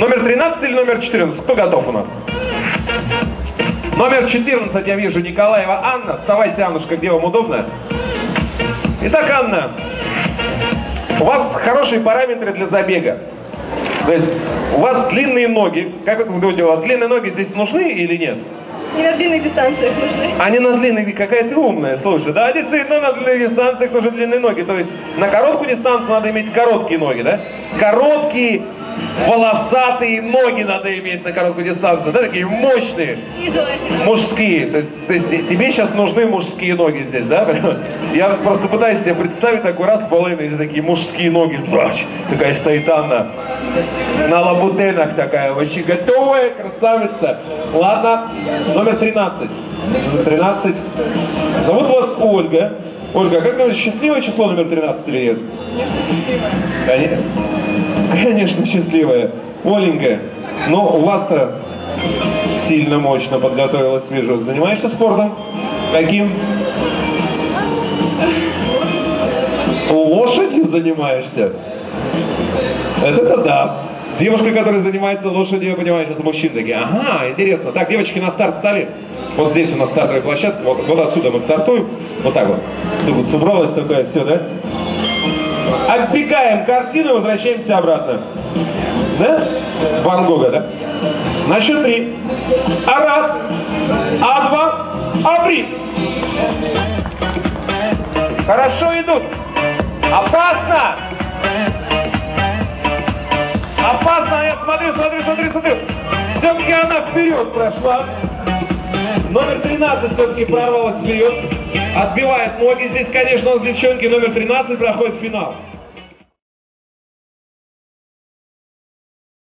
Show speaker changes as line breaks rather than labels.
Номер 13 или номер 14? Кто готов у нас? Номер 14, я вижу, Николаева Анна. Вставайте, Аннушка, где вам удобно. Итак, Анна, у вас хорошие параметры для забега. То есть у вас длинные ноги. Как вы думаете, вас длинные ноги здесь нужны или нет?
Не на длинных дистанциях нужны.
Они на длинных, какая ты умная, слушай. Да, действительно, на длинных дистанциях нужны длинные ноги. То есть на короткую дистанцию надо иметь короткие ноги, да? Короткие, волосатые ноги надо иметь на короткую дистанцию, да, такие мощные. Мужские, то есть, то есть тебе сейчас нужны мужские ноги здесь, да? Я просто пытаюсь себе представить такой раз половина, эти такие мужские ноги, бач, такая стоит Анна, на лабутенах такая, вообще готовая, красавица. Ладно, номер 13. Номер 13. Зовут вас Ольга. Ольга, а как говоришь, счастливое число номер 13 или нет? Конечно. Конечно, счастливая. Оленька, ну у вас-то сильно мощно подготовилась, вижу. Занимаешься спортом? Каким? Лошадью занимаешься? Это-то да. Девушка, которая занимается лошадью, понимаешь, это мужчины такие, ага, интересно. Так, девочки на старт стали. Вот здесь у нас стартовая площадка, вот, вот отсюда мы стартуем. Вот так вот. Тут вот собралась такая, все, да? Оббегаем картину и возвращаемся обратно. Да? Ван Гога, да? На счет три. А раз, а два, а три. Хорошо идут. Опасно! Опасно! Я смотрю, смотрю, смотрю, смотрю. Все-таки она вперед прошла. Номер 13 все-таки прорвалась вперед. Отбивает ноги. Здесь, конечно, у девчонки номер 13 проходит финал.